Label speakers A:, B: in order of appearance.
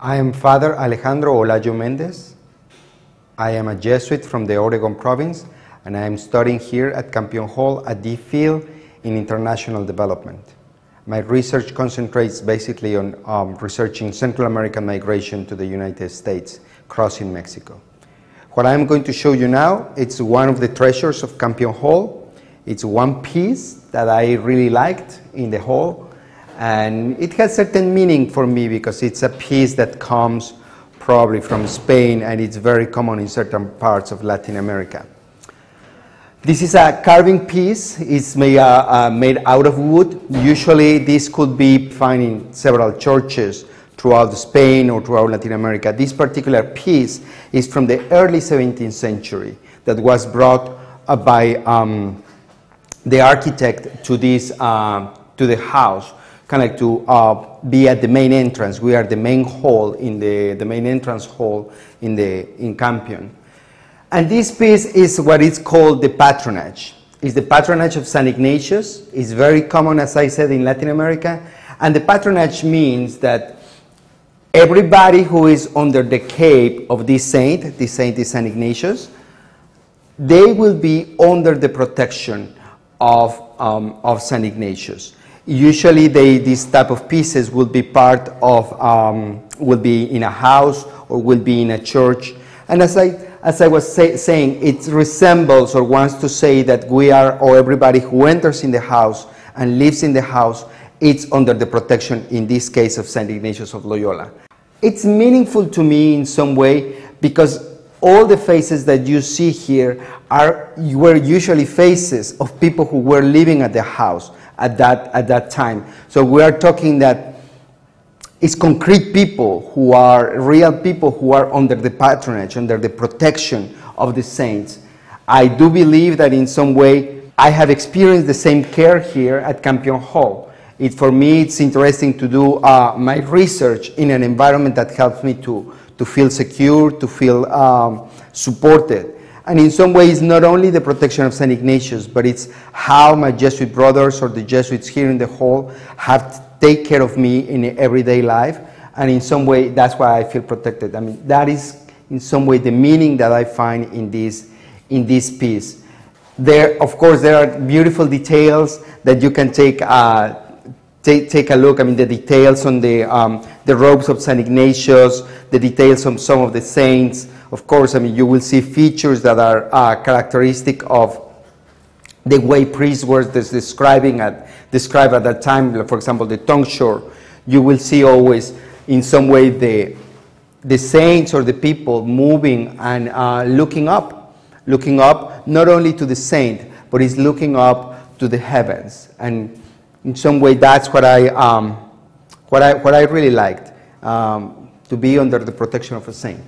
A: I am Father Alejandro Olayo Mendez. I am a Jesuit from the Oregon province and I am studying here at Campion Hall at the field in international development. My research concentrates basically on um, researching Central American migration to the United States, crossing Mexico. What I'm going to show you now, it's one of the treasures of Campion Hall. It's one piece that I really liked in the hall, and it has certain meaning for me because it's a piece that comes probably from Spain and it's very common in certain parts of Latin America. This is a carving piece. It's made, uh, uh, made out of wood. Usually this could be found in several churches throughout Spain or throughout Latin America. This particular piece is from the early 17th century that was brought uh, by um, the architect to, this, uh, to the house, kind of to uh, be at the main entrance. We are the main hall in the, the main entrance hall in, the, in Campion. And this piece is what is called the patronage. It's the patronage of St. Ignatius. It's very common, as I said, in Latin America. And the patronage means that everybody who is under the cape of this saint, this saint is St. Ignatius, they will be under the protection of, um, of St. Ignatius. Usually they, these type of pieces will be part of, um, will be in a house or will be in a church. And as I as I was say, saying, it resembles or wants to say that we are, or everybody who enters in the house and lives in the house, it's under the protection, in this case, of St. Ignatius of Loyola. It's meaningful to me in some way because all the faces that you see here are, were usually faces of people who were living at the house at that, at that time. So we are talking that it's concrete people who are real people who are under the patronage, under the protection of the saints. I do believe that in some way I have experienced the same care here at Campion Hall. It, for me, it's interesting to do uh, my research in an environment that helps me to, to feel secure, to feel um, supported. And in some ways, not only the protection of St. Ignatius, but it's how my Jesuit brothers or the Jesuits here in the hall have take care of me in everyday life. And in some way, that's why I feel protected. I mean, that is in some way the meaning that I find in this, in this piece. There, of course, there are beautiful details that you can take, uh, take, take a look. I mean, the details on the, um, the robes of St. Ignatius, the details on some of the saints. Of course, I mean, you will see features that are uh, characteristic of the way priests were describing at, described at that time, for example, the tonsure, you will see always in some way the, the saints or the people moving and uh, looking up, looking up not only to the saint, but is looking up to the heavens. And in some way, that's what I, um, what I, what I really liked, um, to be under the protection of a saint.